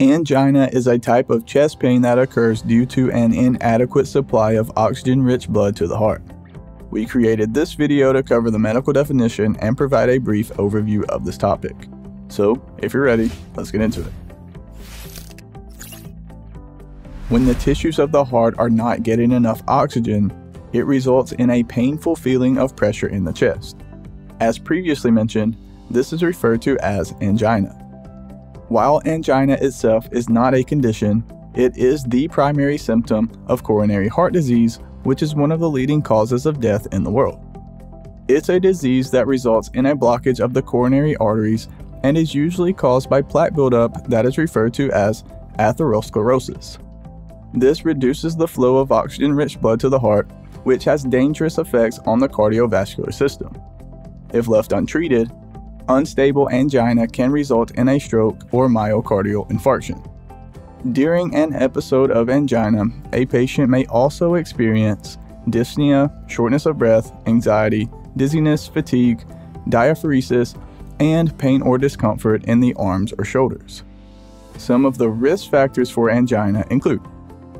Angina is a type of chest pain that occurs due to an inadequate supply of oxygen-rich blood to the heart. We created this video to cover the medical definition and provide a brief overview of this topic. So, if you're ready, let's get into it. When the tissues of the heart are not getting enough oxygen, it results in a painful feeling of pressure in the chest. As previously mentioned, this is referred to as angina. While angina itself is not a condition, it is the primary symptom of coronary heart disease, which is one of the leading causes of death in the world. It's a disease that results in a blockage of the coronary arteries and is usually caused by plaque buildup that is referred to as atherosclerosis. This reduces the flow of oxygen rich blood to the heart, which has dangerous effects on the cardiovascular system. If left untreated, unstable angina can result in a stroke or myocardial infarction. During an episode of angina, a patient may also experience dyspnea, shortness of breath, anxiety, dizziness, fatigue, diaphoresis, and pain or discomfort in the arms or shoulders. Some of the risk factors for angina include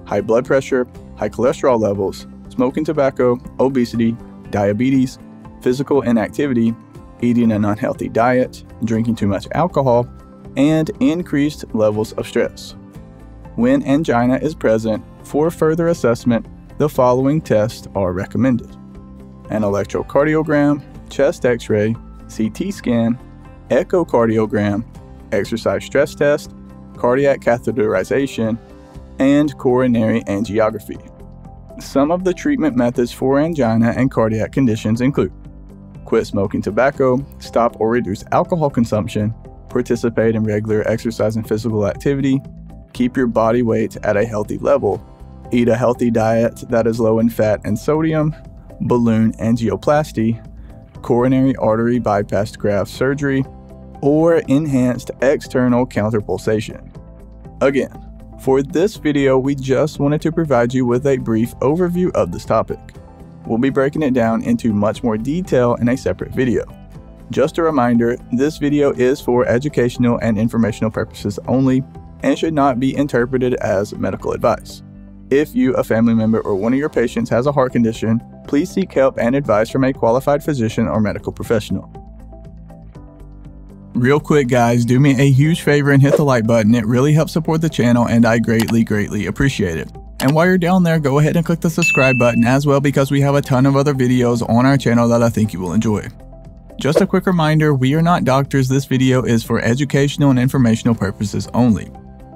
high blood pressure, high cholesterol levels, smoking tobacco, obesity, diabetes, physical inactivity, eating an unhealthy diet, drinking too much alcohol, and increased levels of stress. When angina is present, for further assessment, the following tests are recommended an electrocardiogram, chest x ray, CT scan, echocardiogram, exercise stress test, cardiac catheterization, and coronary angiography. Some of the treatment methods for angina and cardiac conditions include quit smoking tobacco, stop or reduce alcohol consumption, participate in regular exercise and physical activity, keep your body weight at a healthy level, eat a healthy diet that is low in fat and sodium, balloon angioplasty, coronary artery bypass graft surgery, or enhanced external counterpulsation. Again, for this video, we just wanted to provide you with a brief overview of this topic. We'll be breaking it down into much more detail in a separate video. Just a reminder, this video is for educational and informational purposes only and should not be interpreted as medical advice. If you, a family member, or one of your patients has a heart condition, please seek help and advice from a qualified physician or medical professional. Real quick guys, do me a huge favor and hit the like button. It really helps support the channel and I greatly, greatly appreciate it. And while you're down there, go ahead and click the subscribe button as well because we have a ton of other videos on our channel that I think you will enjoy. Just a quick reminder, we are not doctors, this video is for educational and informational purposes only.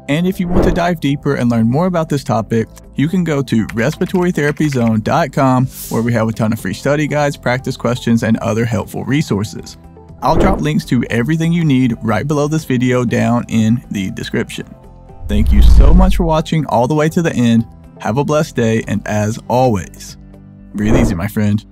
And if you want to dive deeper and learn more about this topic, you can go to respiratorytherapyzone.com where we have a ton of free study guides, practice questions, and other helpful resources. I'll drop links to everything you need right below this video down in the description. Thank you so much for watching all the way to the end. Have a blessed day, and as always, breathe easy, my friend.